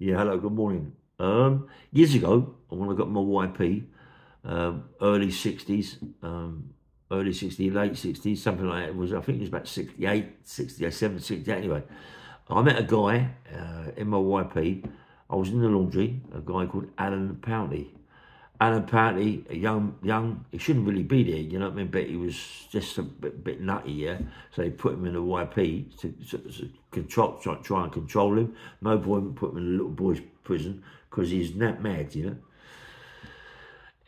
Yeah, hello, good morning. Um, years ago, when I got my YP, um, early 60s, um, early 60s, late 60s, something like that, it was, I think it was about 68, 67, 68, anyway. I met a guy uh, in my YP. I was in the laundry, a guy called Alan Pountney. And apparently, a young, young, he shouldn't really be there, you know what I mean? But he was just a bit, bit nutty, yeah. So they put him in a YP to, to, to control, try, try, and control him. No point put him in a little boy's prison because he's that mad, you know.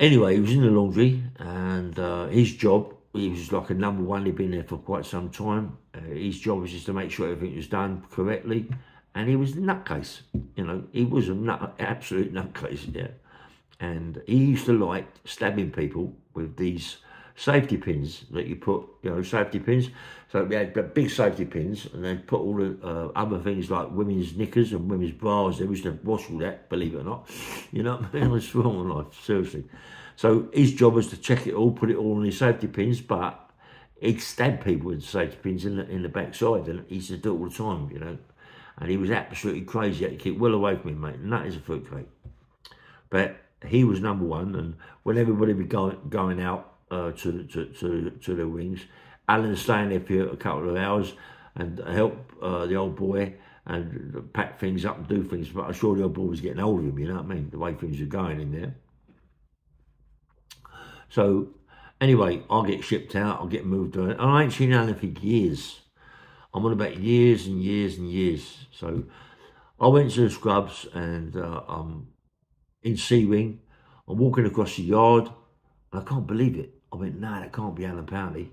Anyway, he was in the laundry, and uh, his job, he was like a number one. He'd been there for quite some time. Uh, his job was just to make sure everything was done correctly, and he was a nutcase. You know, he was a nut, absolute nutcase, yeah and he used to like stabbing people with these safety pins that you put, you know, safety pins. So we had big safety pins, and they put all the uh, other things like women's knickers and women's bras. They used to wash all that, believe it or not. You know, man, it's wrong in life, seriously. So his job was to check it all, put it all on his safety pins, but he'd stab people with safety pins in the in the backside, and he used to do it all the time, you know. And he was absolutely crazy. He had to keep well away from him, mate. And that is a fruit cake. But he was number one, and when everybody was going going out uh, to, to to to the wings, Alan staying there for a couple of hours and help uh, the old boy and pack things up and do things. But I'm sure the old boy was getting hold of him. You know what I mean? The way things were going in there. So anyway, I'll get shipped out. I'll get moved on. And I ain't seen Alan for years. I'm on about years and years and years. So I went to the scrubs and uh, um, in C Wing. I'm walking across the yard and I can't believe it. I went, nah, that can't be Alan Pountney.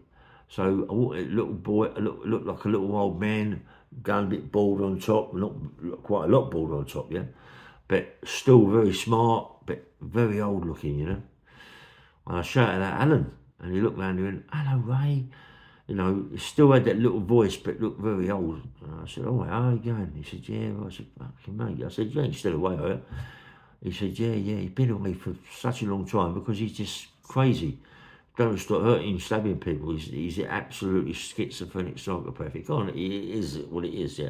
So I walked a little boy, I looked, looked like a little old man, got a bit bald on top, not quite a lot bald on top, yeah. But still very smart, but very old looking, you know. And I shouted at Alan, and he looked around and went, hello, Ray. You know, he still had that little voice, but looked very old. And I said, oh, how are you going? He said, yeah. I said, fucking mate. I said, you ain't still away, are you? He said, yeah, yeah, he's been away for such a long time because he's just crazy. Don't stop hurting, stabbing people. He's, he's absolutely schizophrenic psychopath. He can't, he what it is, yeah.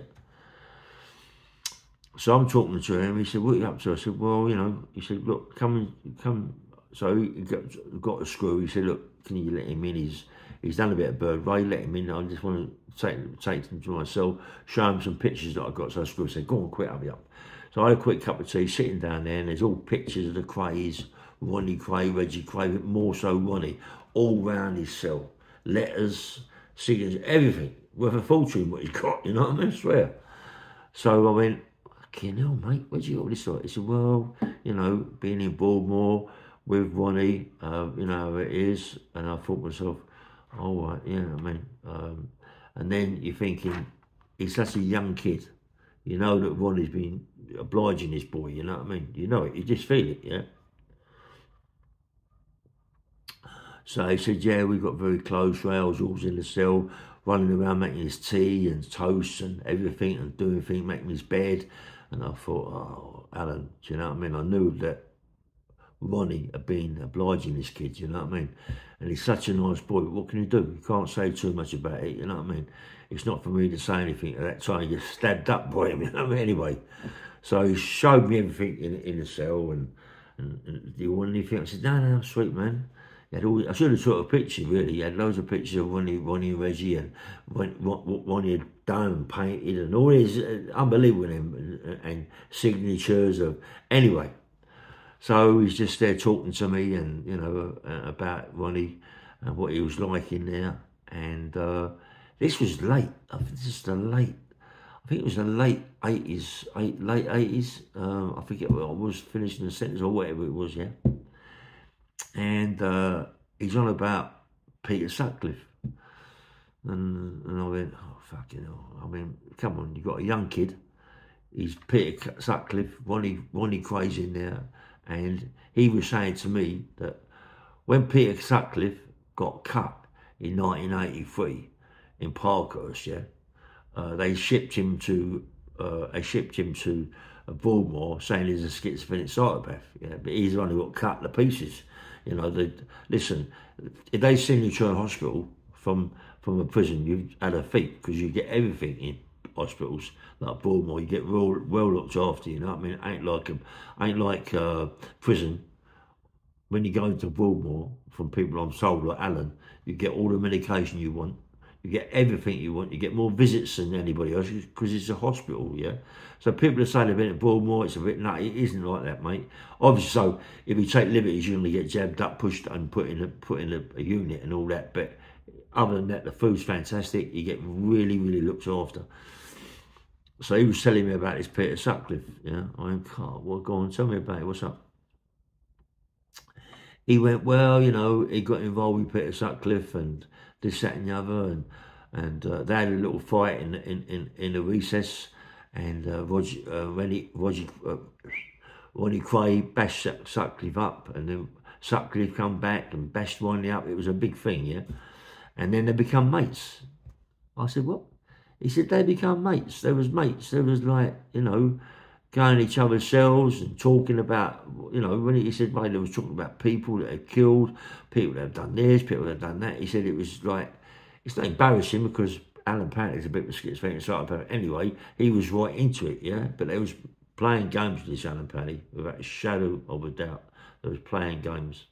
So I'm talking to him. He said, what are you up to? I said, well, you know, he said, look, come and come. So he got, got a screw. He said, look, can you let him in? He's he's done a bit of bird Ray, let him in. I just want to take, take him to myself, show him some pictures that I got. So I screw said, go on, quick, I'll be up. So I had a quick cup of tea sitting down there, and there's all pictures of the Krays, Ronnie Kray, Reggie Kray, but more so Ronnie, all round his cell. Letters, signatures, everything. Worth a fortune what he's got, you know what I mean? I swear. So I went, fucking hell, mate, where'd you all this sort? He said, well, you know, being in Broadmoor with Ronnie, uh, you know it is. And I thought myself, right, yeah, I mean, um, and then you're thinking, he's such a young kid. You know that Ronnie's been obliging this boy, you know what I mean? You know it, you just feel it, yeah? So he said, yeah, we got very close. Rails always in the cell, running around making his tea and toast and everything and doing things, making his bed. And I thought, oh, Alan, do you know what I mean? I knew that Ronnie had been obliging this kid, you know what I mean? And he's such a nice boy, what can you do? You can't say too much about it, you know what I mean? It's not for me to say anything at that time. You're stabbed up by him, you know? Anyway, so he showed me everything in, in the cell and, and, and do you want anything? I said, no, no, sweet man. He had all, I should have took a picture really. He had loads of pictures of Ronnie, Ronnie Reggie and what, what, what Ronnie had done painted and all his uh, unbelievable and, and, and signatures of anyway. So he's just there talking to me and you know uh, about Ronnie and what he was like in there. And uh, this was late. This is the late I think it was the late eighties, late eighties. Um, I forget what I was finishing the sentence or whatever it was. Yeah, and uh, he's on about Peter Sutcliffe, and and I went, oh fucking hell! I mean, come on, you've got a young kid. He's Peter Sutcliffe, Ronnie Ronnie Crazy in there, and he was saying to me that when Peter Sutcliffe got cut in 1983 in Parkhurst, yeah uh, they shipped him to uh, they shipped him to uh, Broadmoor saying he's a schizophrenic psychopath. Yeah, but he's the one who got cut to pieces. You know, they, listen, if they send you to a hospital from from a prison, you've had a feet because you get everything in hospitals like Broadmoor, you get well, well looked after. You know, what I mean, ain't like a, ain't like uh, prison. When you go into Broadmoor from people I'm told like Alan, you get all the medication you want you get everything you want. You get more visits than anybody else because it's a hospital, yeah? So people are saying they've been at Broadmoor, it's a bit nutty. It isn't like that, mate. Obviously, so if you take liberties, you're going to get jabbed up, pushed and put in, a, put in a, a unit and all that. But other than that, the food's fantastic. You get really, really looked after. So he was telling me about this Peter Sutcliffe, yeah? I went, oh, well, go on, tell me about it. What's up? He went, well, you know, he got involved with Peter Sutcliffe and this, that, and the other, and and uh, they had a little fight in in in, in the recess, and uh, Roger uh, Rennie, Roger uh, Ronnie Kray bashed Sutcliffe up, and then Sutcliffe come back and bashed Ronnie up. It was a big thing, yeah. And then they become mates. I said, what? He said they become mates. There was mates. There was like, you know, going each other's cells and talking about, you know, when he said, mate, they was talking about people that had killed, people that have done this, people that have done that. He said it was like, it's not embarrassing because Alan Pat is a bit of a schizophrenic psychopath. Anyway, he was right into it, yeah. But they was playing games with this Alan Paddy without a shadow of a doubt. They was playing games.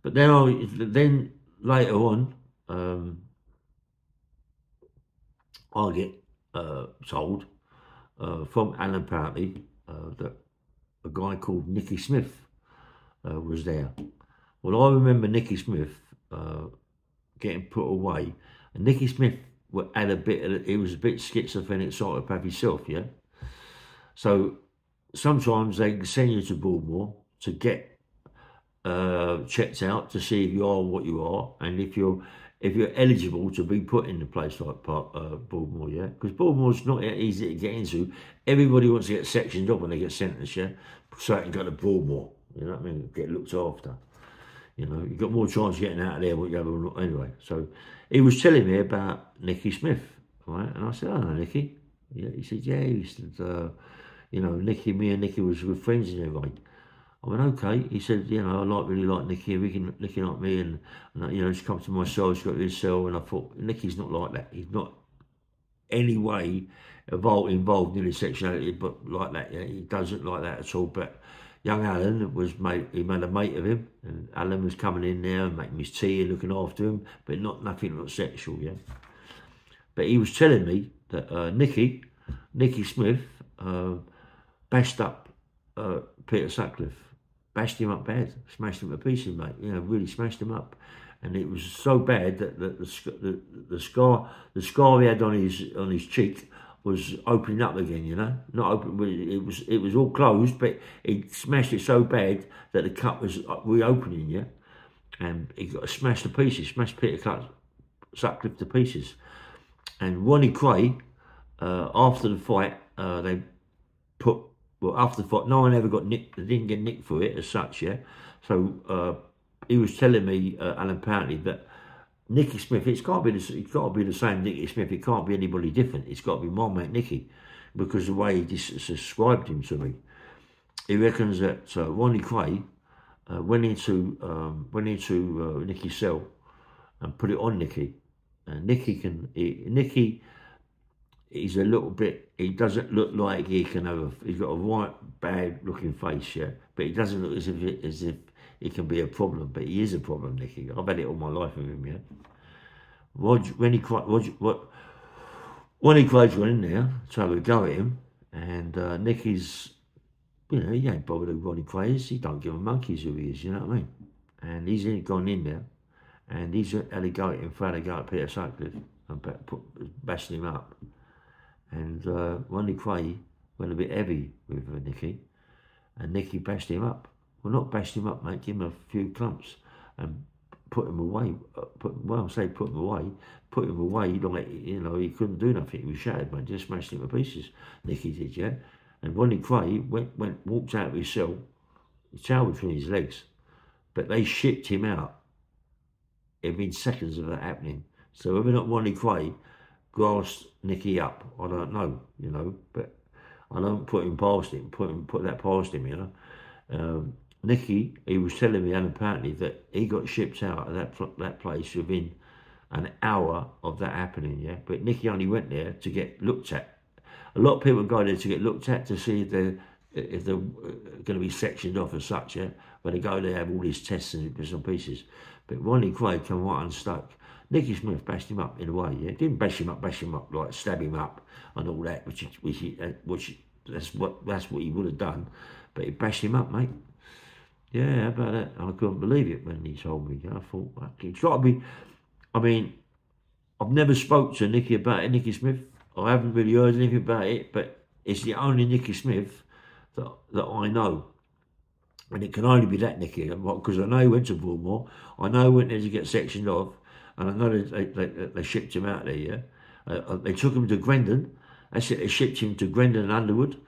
But then, I, then later on, um, I get uh, told uh, from Alan apparently uh, that a guy called Nicky Smith uh, was there. Well, I remember Nicky Smith uh, getting put away, and Nicky Smith had a bit. Of, he was a bit schizophrenic sort of psychopath himself, yeah. So sometimes they can send you to Broadmoor to get uh, checked out to see if you are what you are, and if you're if you're eligible to be put in a place like uh, Broadmoor, yeah? Because Broadmoor's not easy to get into. Everybody wants to get sectioned up when they get sentenced, yeah? So they can go to Baltimore, you know what I mean? Get looked after. You know, you've got more chance of getting out of there what you have anyway. So he was telling me about Nicky Smith, right? And I said, oh, no, Nicky. Yeah, he said, yeah, he said, uh, you know, Nicky, me and Nicky was good friends and everything. I went, okay. He said, you know, I like really like Nicky. Can Nicky like me, and, and you know, just come to my cell. He's got his cell, and I thought Nicky's not like that. He's not any way involved involved in his sexuality, but like that. Yeah, he doesn't like that at all. But young Alan was made. He made a mate of him, and Alan was coming in there and making his tea and looking after him, but not nothing not sexual. Yeah. But he was telling me that uh, Nicky, Nicky Smith, uh, bashed up uh, Peter Sutcliffe bashed him up bad, smashed him to pieces, mate. You know, really smashed him up. And it was so bad that the, the, the, scar the scar he had on his on his cheek was opening up again. You know, not open. It was it was all closed, but he smashed it so bad that the cut was reopening. Yeah, and he got smashed to pieces. Smashed Peter Cut Sutcliffe to pieces. And Ronnie Kray, uh, after the fight, uh, they put well, after the fight, no one ever got nicked, they didn't get nicked for it as such, yeah. So uh, he was telling me, uh, Alan apparently, that Nicky Smith, it's got to be the, it's got to be the same Nicky Smith. It can't be anybody different. It's got to be my mate Nicky, because the way he described him to me, he reckons that uh, Ronnie Kray uh, went into um, went into uh, Nicky's cell and put it on Nicky, and Nicky can he, Nicky he's a little bit, he doesn't look like he can have a, he's got a white, bad looking face, yeah, but he doesn't look as if, as if he can be a problem, but he is a problem, Nicky. I've had it all my life with him, yeah. Roger, when he, Roger, what, when he got in there, so we go at him, and uh, Nicky's, you know, he ain't bothered who Ronnie Kray is. He don't give a monkey's who he is, you know what I mean? And he's gone in there, and he's had a go at him, had a go at Peter Sutcliffe, and put, bashing him up. And uh, Ronnie Kray went a bit heavy with uh, Nicky, and Nicky bashed him up. Well, not bashed him up, mate, give him a few clumps and put him away. Uh, put, well, I say put him away, put him away like, you know, he couldn't do nothing. He was shattered, mate, just smashed him to pieces. Nicky did, yeah? And Ronnie Kray went, went, walked out of his cell, his tail between his legs, but they shipped him out. It'd been seconds of that happening. So whether or not Ronnie Kray grass Nicky up. I don't know, you know, but I don't put him past him, put him, put that past him, you know. Um, Nicky, he was telling me, and apparently, that he got shipped out of that that place within an hour of that happening, yeah. But Nicky only went there to get looked at. A lot of people go there to get looked at to see if they're if they're going to be sectioned off as such, yeah. But they go there have all these tests and bits and pieces. But Ronnie Craig come right unstuck. Nicky Smith bashed him up in a way, yeah. Didn't bash him up, bash him up like stab him up and all that, which is, which uh, which that's what that's what he would have done. But he bashed him up, mate. Yeah, how about that? I couldn't believe it when he told me. I thought, it's got to be. I mean, I've never spoke to Nicky about it, Nicky Smith. I haven't really heard anything about it, but it's the only Nicky Smith that that I know. And it can only be that Nicky, because I know he went to Broadmoor. I know he went there to get sectioned off, and I know they, they, they shipped him out there, yeah. Uh, uh, they took him to Grendon. That's it, they shipped him to Grendon and Underwood.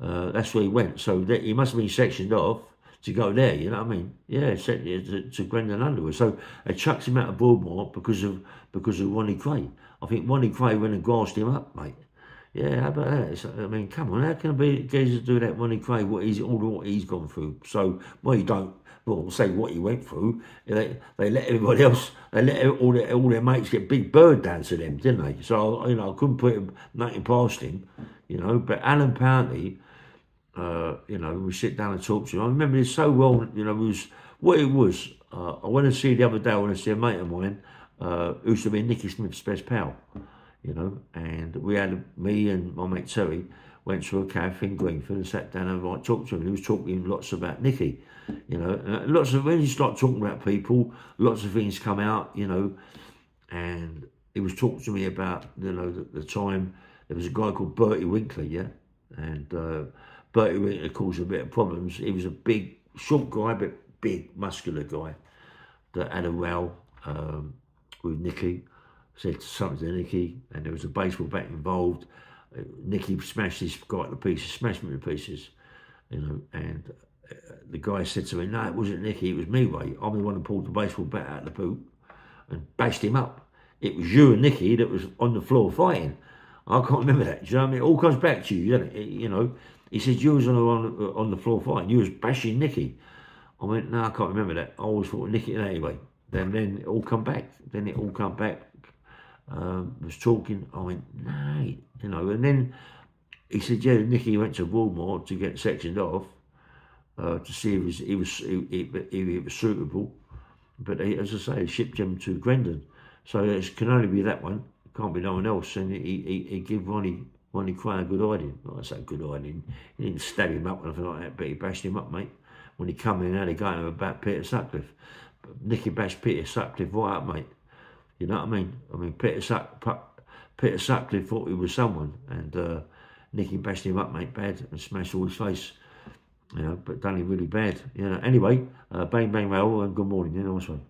Uh, that's where he went. So that, he must have been sectioned off to go there, you know what I mean? Yeah, to, to Grendon Underwood. So they chucked him out of Broadmoor because of because of Ronnie Kray. I think Ronnie Kray went and grassed him up, mate. Yeah, how about that? It's, I mean, come on, how can a geezer do that Ronnie Kray, what he's, all what he's gone through? So, well, you don't, well, say what he went through. They, they let everybody else, they let all their, all their mates get big bird down to them, didn't they? So, you know, I couldn't put nothing past him, you know. But Alan Pountney, uh, you know, we sit down and talk to him. I remember this so well, you know, it was what it was. Uh, I went to see the other day, I went to see a mate of mine uh, who used to be Nicky Smith's best pal, you know, and we had, me and my mate Terry went to a cafe in Greenford and sat down and I talked to him. He was talking lots about Nicky, you know, and lots of, when you start talking about people, lots of things come out, you know, and he was talking to me about, you know, the, the time, there was a guy called Bertie Winkler, yeah, and uh, Bertie Winkley caused a bit of problems. He was a big, short guy, but big, muscular guy that had a row um, with Nicky, said something to Nicky, and there was a baseball bat involved. Uh, Nicky smashed this guy to pieces, smashed me to pieces, you know, and uh, the guy said to me, no, it wasn't Nicky, it was me, Ray. I'm the one who pulled the baseball bat out of the boot and bashed him up. It was you and Nicky that was on the floor fighting. I can't remember that. Do you know what I mean? It all comes back to you, doesn't it? you know, he said you was on the, on, on the floor fighting. You was bashing Nicky. I went, no, I can't remember that. I always thought Nicky anyway. Then then it all come back. Then it all come back. Um, was talking. I went, no, you know. And then he said, yeah, Nicky went to Broadmoor to get sectioned off uh, to see if he was he was he, he, he was suitable. But he, as I say, he shipped him to Grendon. So it can only be that one. It can't be no one else. And he, he, he gave Ronnie Ronnie Kray a good idea. Well, I say good idea. He didn't stab him up or anything like that, but he bashed him up, mate. When he come in, had a game about Peter Sutcliffe. Nicky bashed Peter Sutcliffe right up, mate. You know what I mean? I mean, Peter, Suck, Peter Sutcliffe thought he was someone, and uh, Nicky bashed him up, mate, bad, and smashed all his face. You know, but done him really bad. You know. Anyway, uh, bang bang roll, and good morning. You know.